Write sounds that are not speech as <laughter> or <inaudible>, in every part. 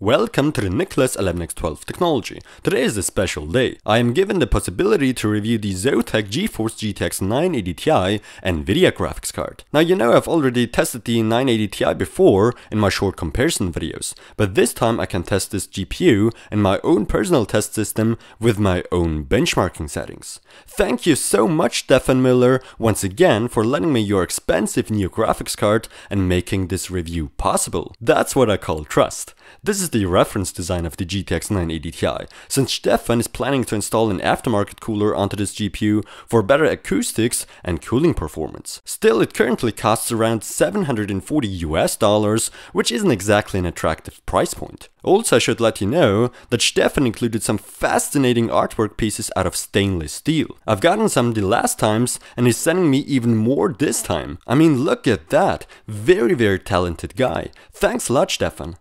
Welcome to the Nicolas 11x12 technology. Today is a special day. I am given the possibility to review the Zotac GeForce GTX 980 Ti NVIDIA graphics card. Now you know I've already tested the 980 Ti before in my short comparison videos, but this time I can test this GPU in my own personal test system with my own benchmarking settings. Thank you so much Stefan Müller once again for lending me your expensive new graphics card and making this review possible. That's what I call trust. This is the reference design of the GTX 980 Ti, since Stefan is planning to install an aftermarket cooler onto this GPU for better acoustics and cooling performance. Still, it currently costs around 740 US dollars, which isn't exactly an attractive price point. Also, I should let you know that Stefan included some fascinating artwork pieces out of stainless steel. I've gotten some the last times and he's sending me even more this time. I mean, look at that. Very, very talented guy. Thanks a lot, Stefan.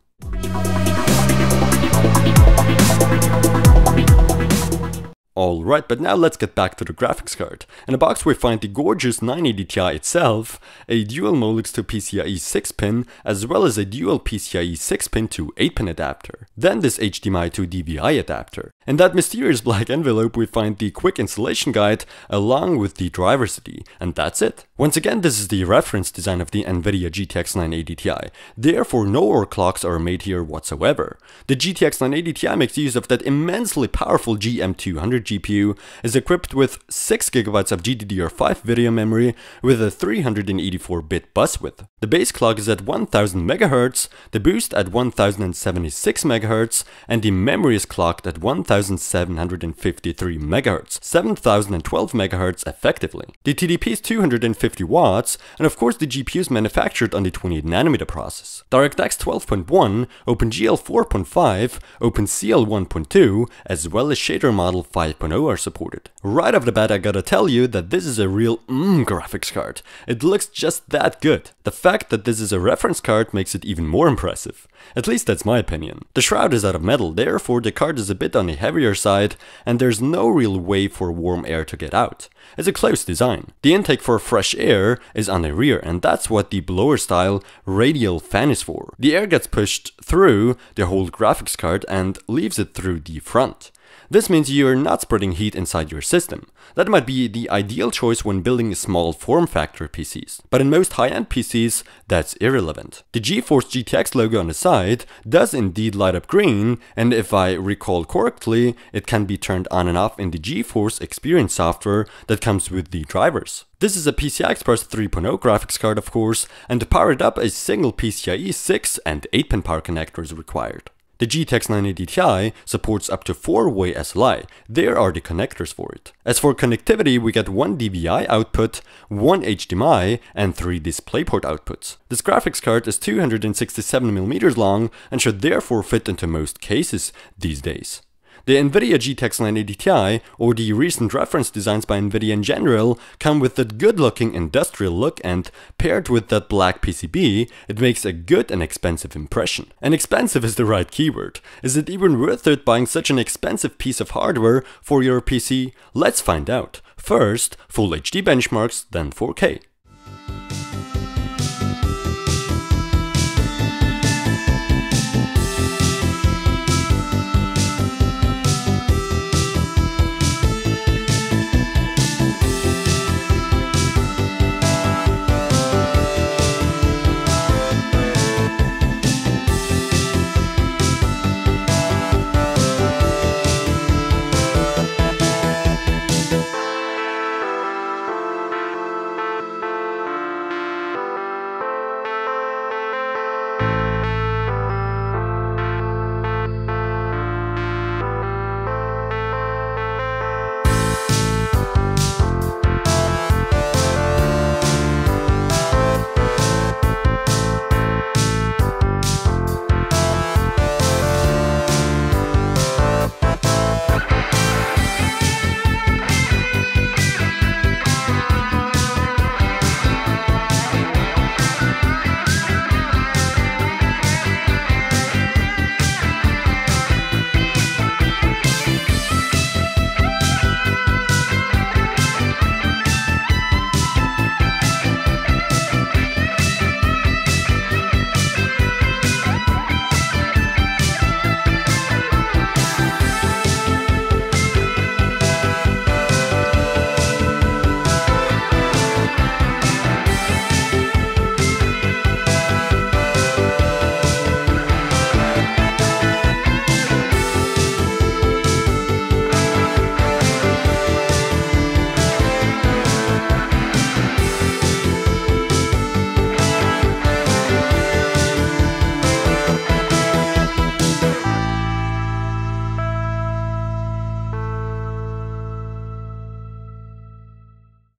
Alright, but now let's get back to the graphics card. In the box we find the gorgeous 980 Ti itself, a dual Molex to PCIe 6-pin, as well as a dual PCIe 6-pin to 8-pin adapter. Then this HDMI to DVI adapter. In that mysterious <laughs> black envelope we find the quick installation guide along with the driver CD, and that's it. Once again this is the reference design of the Nvidia GTX 980 Ti, therefore no overclocks are made here whatsoever. The GTX 980 Ti makes use of that immensely powerful GM200 GPU is equipped with 6GB of GDDR5 video memory with a 384-bit bus width. The base clock is at 1000 MHz, the boost at 1076 MHz, and the memory is clocked at 1753 MHz, 7012 MHz effectively. The TDP is 250 watts, and of course the GPU is manufactured on the 28nm process. DirectX 12.1, OpenGL 4.5, OpenCL 1.2, as well as shader model 5 5.0 are supported. Right off the bat I gotta tell you that this is a real mmm graphics card. It looks just that good. The fact that this is a reference card makes it even more impressive. At least that's my opinion. The shroud is out of metal, therefore the card is a bit on the heavier side and there's no real way for warm air to get out. It's a close design. The intake for fresh air is on the rear and that's what the blower style radial fan is for. The air gets pushed through the whole graphics card and leaves it through the front. This means you are not spreading heat inside your system. That might be the ideal choice when building a small form factor PCs, but in most high-end PCs, that's irrelevant. The GeForce GTX logo on the side does indeed light up green, and if I recall correctly, it can be turned on and off in the GeForce Experience software that comes with the drivers. This is a PCI Express 3.0 graphics card of course, and to power it up a single PCIe 6 and 8-pin power connector is required. The GTX 980 Ti supports up to 4-way SLI, there are the connectors for it. As for connectivity, we get one DVI output, one HDMI, and three DisplayPort outputs. This graphics card is 267mm long and should therefore fit into most cases these days. The NVIDIA GTX 980 Ti, or the recent reference designs by NVIDIA in general, come with that good looking industrial look and, paired with that black PCB, it makes a good and expensive impression. And expensive is the right keyword. Is it even worth it buying such an expensive piece of hardware for your PC? Let's find out. First, Full HD benchmarks, then 4K.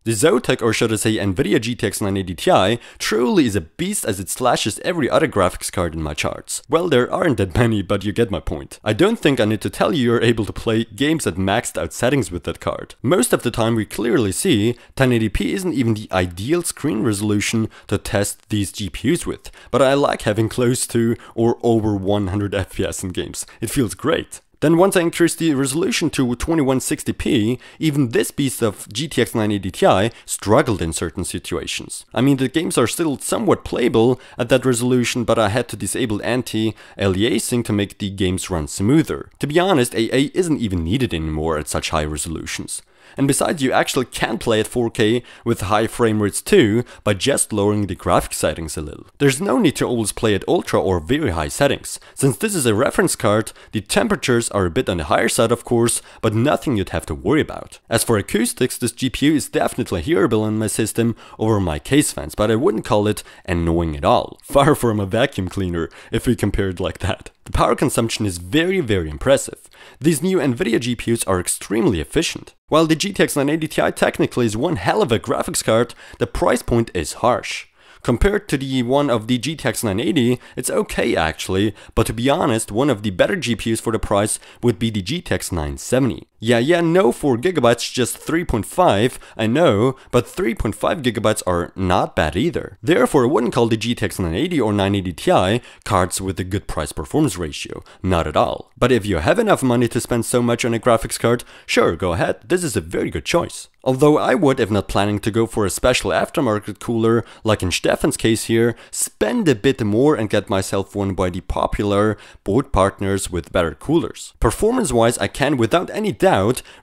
The Zotac, or should I say Nvidia GTX 980 Ti, truly is a beast as it slashes every other graphics card in my charts. Well, there aren't that many, but you get my point. I don't think I need to tell you you're able to play games at maxed out settings with that card. Most of the time we clearly see 1080p isn't even the ideal screen resolution to test these GPUs with, but I like having close to or over 100 FPS in games. It feels great. Then once I increased the resolution to 2160p, even this beast of GTX 980 Ti struggled in certain situations. I mean the games are still somewhat playable at that resolution but I had to disable anti-aliasing to make the games run smoother. To be honest, AA isn't even needed anymore at such high resolutions. And besides, you actually can play at 4K with high frame rates too by just lowering the graphics settings a little. There's no need to always play at ultra or very high settings. Since this is a reference card, the temperatures are a bit on the higher side of course, but nothing you'd have to worry about. As for acoustics, this GPU is definitely hearable in my system over my case fans, but I wouldn't call it annoying at all. <laughs> Far from a vacuum cleaner, if we compare it like that. The power consumption is very very impressive. These new Nvidia GPUs are extremely efficient. While the GTX 980 Ti technically is one hell of a graphics card, the price point is harsh. Compared to the one of the GTX 980, it's okay actually, but to be honest, one of the better GPUs for the price would be the GTX 970. Yeah, yeah, no 4GB, just 3.5, I know, but 3.5GB are not bad either. Therefore, I wouldn't call the GTX 980 or 980 Ti cards with a good price performance ratio, not at all. But if you have enough money to spend so much on a graphics card, sure, go ahead, this is a very good choice. Although I would, if not planning to go for a special aftermarket cooler, like in Stefan's case here, spend a bit more and get myself one by the popular board partners with better coolers. Performance wise, I can without any doubt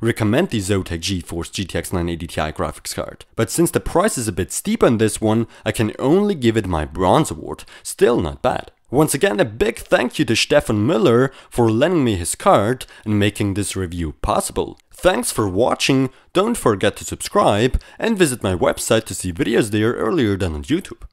recommend the Zotac GeForce GTX 980 Ti graphics card. But since the price is a bit steep on this one, I can only give it my bronze award. Still not bad. Once again, a big thank you to Stefan Müller for lending me his card and making this review possible. Thanks for watching, don't forget to subscribe and visit my website to see videos there earlier than on YouTube.